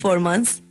four months.